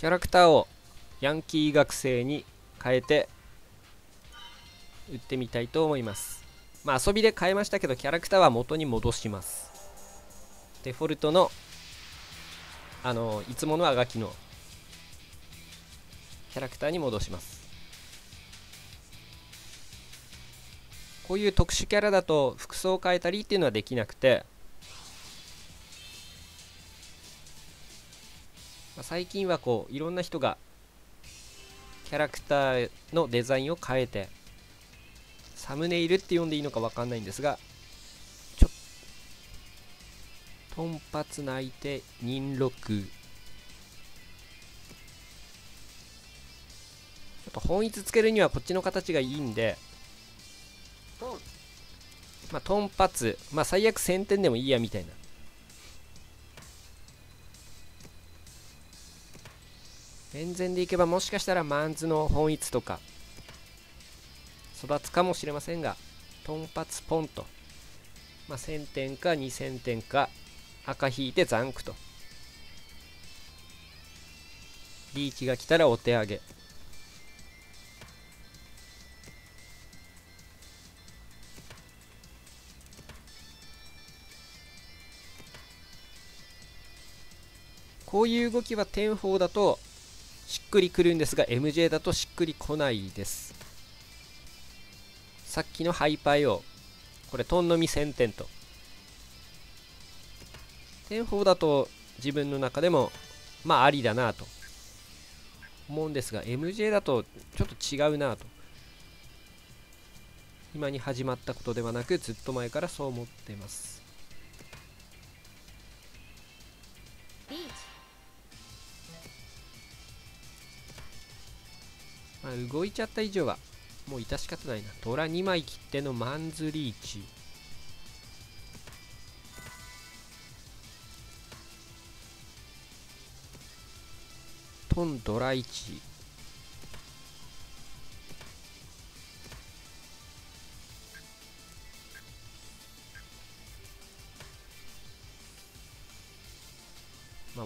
キャラクターをヤンキー学生に変えて打ってみたいと思います。まあ遊びで変えましたけどキャラクターは元に戻します。デフォルトのあのいつものあがきのキャラクターに戻します。こういう特殊キャラだと服装を変えたりっていうのはできなくて、まあ、最近はこういろんな人がキャラクターのデザインを変えてサムネイルって呼んでいいのか分かんないんですがちょっとンパツ泣いて忍六ちょっと本一つけるにはこっちの形がいいんでまあ、トンパツ、まあ、最悪1000点でもいいやみたいな。面前でいけばもしかしたらマンズの本一とか育つかもしれませんが、トンパツポンと、まあ、1000点か2000点か赤引いてザンクと。リーチが来たらお手上げ。こういう動きは天砲だとしっくりくるんですが MJ だとしっくりこないです。さっきのハイパイをこれトンのみ1000点と。天砲だと自分の中でもまあありだなと。思うんですが MJ だとちょっと違うなと。今に始まったことではなくずっと前からそう思ってます。まあ、動いちゃった以上はもう致し方ないな。虎2枚切ってのマンズリーチ。トンドラ1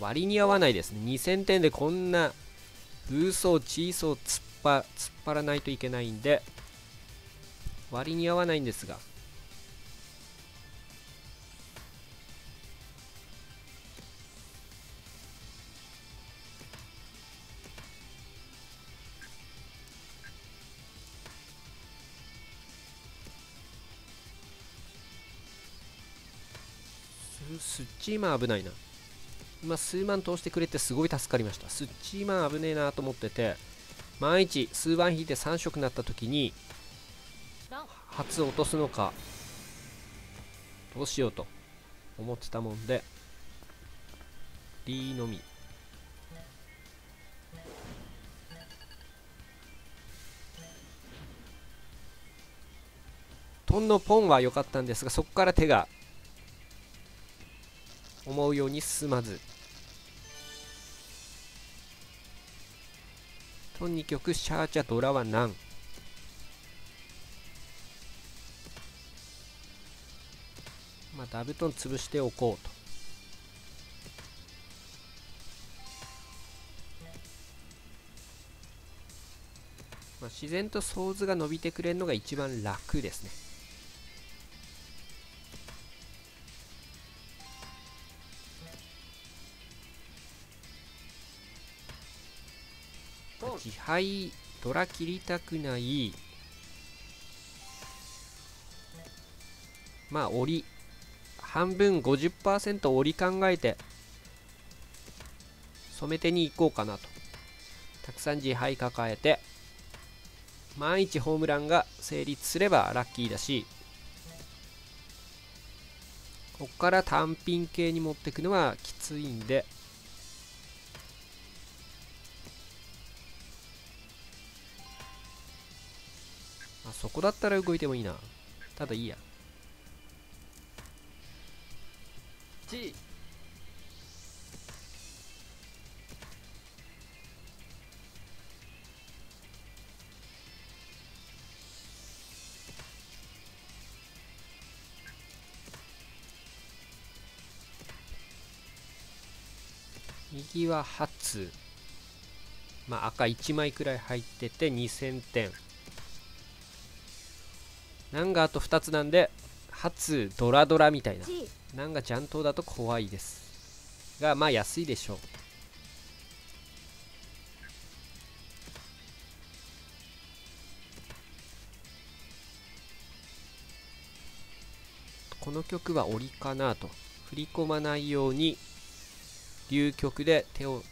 割に合わないですね。2000点でこんな風装チーソー突っ突っ張らないといけないんで割に合わないんですが。スッチーマン危ないな。今数万通してくれてすごい助かりました。スッチーマン危ねえなと思ってて万一数番引いて3色になった時に初落とすのかどうしようと思ってたもんで D のみ。トンのポンは良かったんですがそこから手が思うように進まず。本2曲シャーチャドラは何まあダブトン潰しておこうとまあ、自然と想像が伸びてくれるのが一番楽ですね。自敗ドラ切りたくない。まあ折り半分50%折り考えて染め手に行こうかなと。たくさん自敗抱えて万一ホームランが成立すればラッキーだしここから単品系に持っていくのはきついんであそこだったら動いてもいいな。ただいいや。G 右は初。まあ赤1枚くらい入ってて2000点なんがあと2つなんで初ドラドラみたいな。なんがジャントだと怖いです。がまあ安いでしょう。この曲は折りかなと。振り込まないように流曲で手を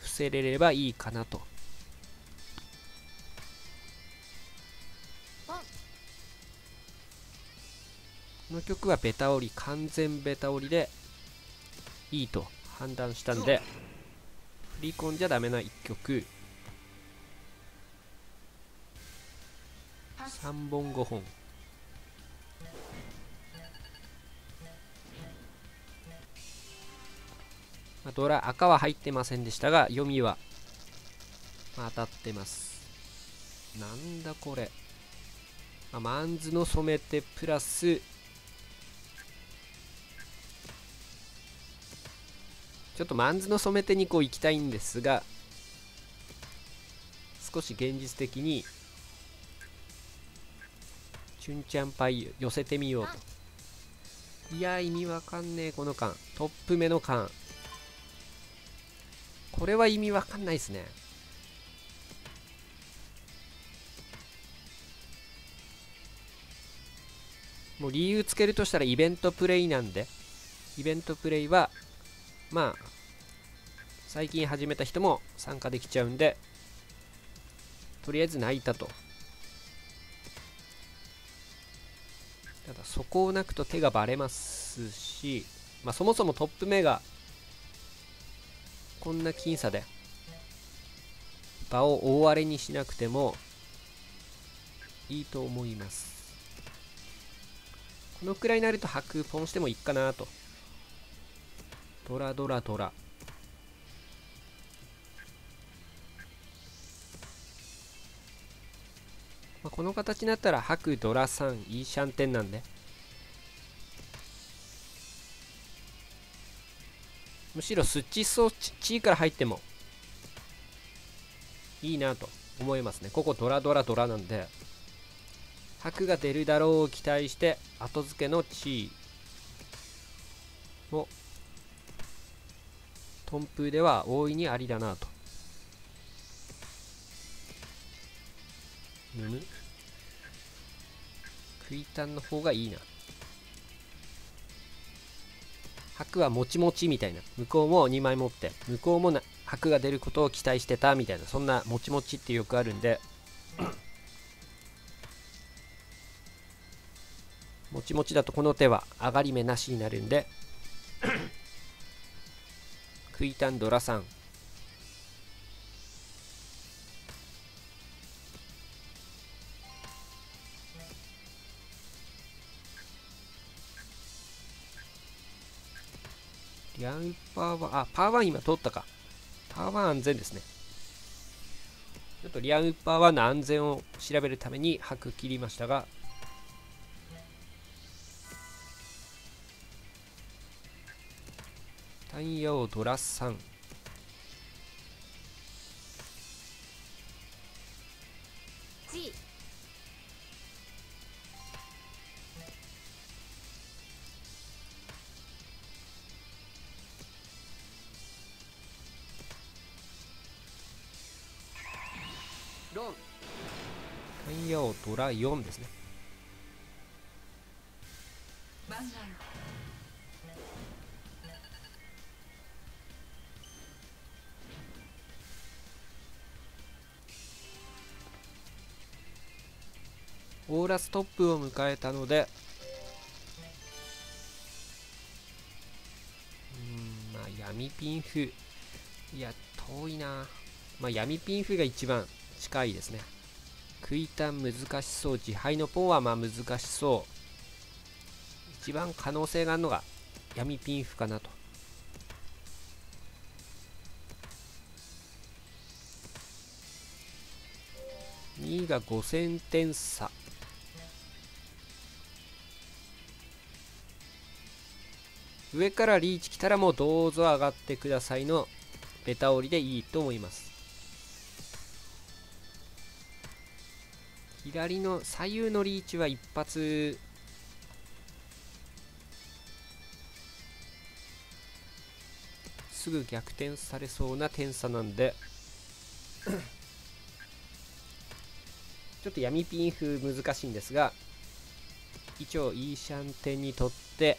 伏せれればいいかなと。この曲はベタ折り完全ベタ折りでいいと判断したんで振り込んじゃダメな1曲。3本5本。まあ、ドラ赤は入ってませんでしたが読みは、まあ、当たってます。なんだこれ、まあ、マンズの染めてプラスちょっとマンズの染めてにこう行きたいんですが少し現実的にチュンチャンパイ寄せてみようと。いや意味わかんねえこの缶。トップ目の缶。これは意味わかんないですね。もう理由つけるとしたらイベントプレイなんで。イベントプレイはまあ最近始めた人も参加できちゃうんでとりあえず泣いたと。ただそこを泣くと手がバレますしまあそもそもトップ目がこんな僅差で場を大荒れにしなくてもいいと思います。このくらいになると白ポンしてもいいかなと。ドラドラドラ。まあ、この形になったら白ドラ3いいシャンテンなんで。むしろスッチソチチーから入ってもいいなと思いますね。ここドラドラドラなんで。白が出るだろうを期待して後付けのチーもトンプでは大いにありだなと。むむクイタンの方がいいな。白はもちもちみたいな。向こうも2枚持って。向こうもな白が出ることを期待してたみたいな。そんなもちもちってよくあるんで。もちもちだとこの手は上がり目なしになるんでクイタンドラさんリャンパーワン、あ、パーワン今通ったか。パーワン安全ですね。ちょっとリアンウッパーワンの安全を調べるために白切りましたが、タイヤをドラ3。G ロンタイヤをドラ4ですね。オーラストップを迎えたのでうんまあ闇ピンフいや遠いな。まあ闇ピンフが一番近いですね。クイタン難しそう自敗のポンはまあ難しそう。一番可能性があるのが闇ピンフかなと。2位が5000点差。上からリーチ来たらもうどうぞ上がってくださいのベタ折りでいいと思います。左の左右のリーチは一発。すぐ逆転されそうな点差なんで。ちょっと闇ピン風難しいんですが一応イーシャンテンにとって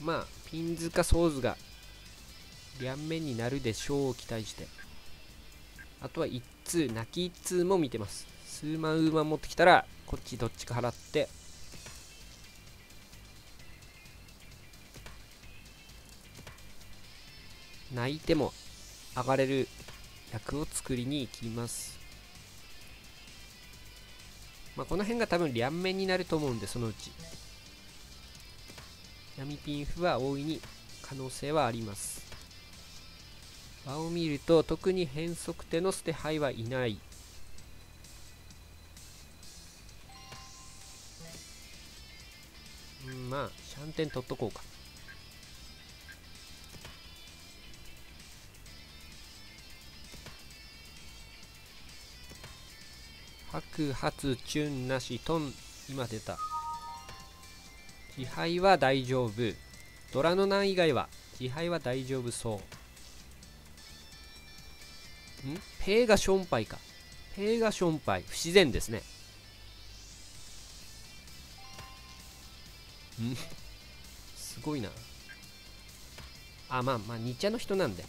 まあピンズかソーズが両面になるでしょうを期待して。あとは一通泣き一通も見てます。数万ウーマン持ってきたらこっちどっちか払って。泣いても上がれる役を作りに行きます。まあこの辺が多分両面になると思うんでそのうち。闇ピンフは大いに可能性はあります。場を見ると特に変則手の捨て牌はいない。うんまあシャンテン取っとこうか。白髪チュンなしトン今出た。自敗は大丈夫。ドラの難以外は自敗は大丈夫そう。ん？ペーガションパイか。ペーガションパイ。不自然ですね。ん？すごいな。あまあまあ日茶の人なんで。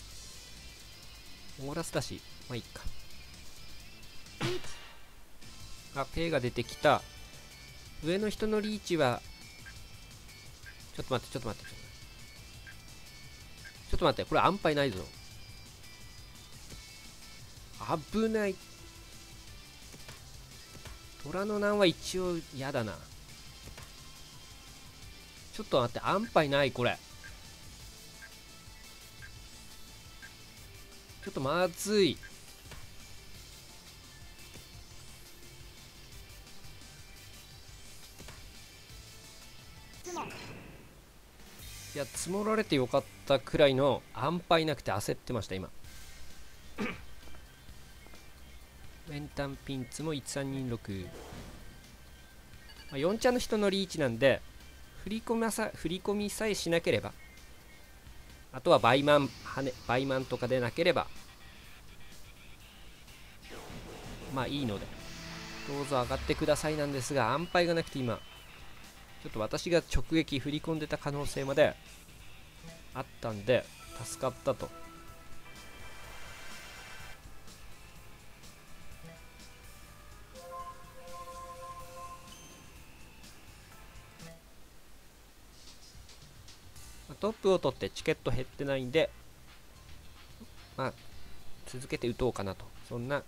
オーラスだし。まあいいか。あペイが出てきた。上の人のリーチはちょっと待ってちょっと待って。ちょっと待ってこれ安牌ないぞ。危ない。虎の難は一応嫌だな。ちょっと待って安牌ないこれ。ちょっとまずい。や積もられてよかったくらいの安牌なくて焦ってました今。メンタンピンツも1326、まあ、4茶の人のリーチなんで振り込みさ振り込みさえしなければ。あとはバイマン羽バイマンとかでなければ。まあいいのでどうぞ上がってくださいなんですが安牌がなくて今ちょっと私が直撃振り込んでた可能性まであったんで助かったと。トップを取ってチケット減ってないんでまあ続けて打とうかなと。そんな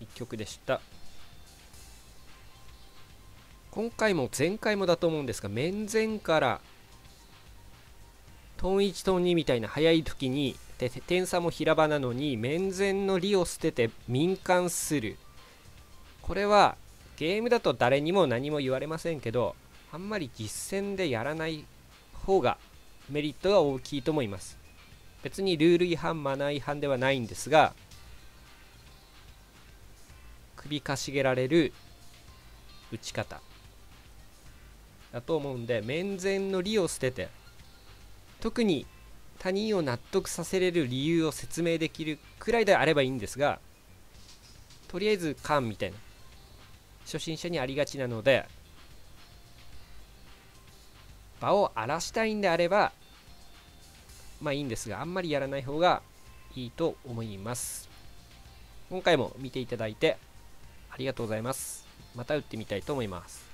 一曲でした。今回も前回もだと思うんですが面前からトン1トン2みたいな速い時に点差も平場なのに面前の利を捨てて民間する。これはゲームだと誰にも何も言われませんけどあんまり実戦でやらない方がメリットが大きいと思います。別にルール違反マナー違反ではないんですが首かしげられる打ち方。だと思うんで面前の利を捨てて特に他人を納得させれる理由を説明できるくらいであればいいんですがとりあえず勘みたいな初心者にありがちなので場を荒らしたいんであればまあいいんですがあんまりやらない方がいいと思います。今回も見ていただいてありがとうございます。また打ってみたいと思います。